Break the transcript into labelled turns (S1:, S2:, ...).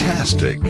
S1: Fantastic!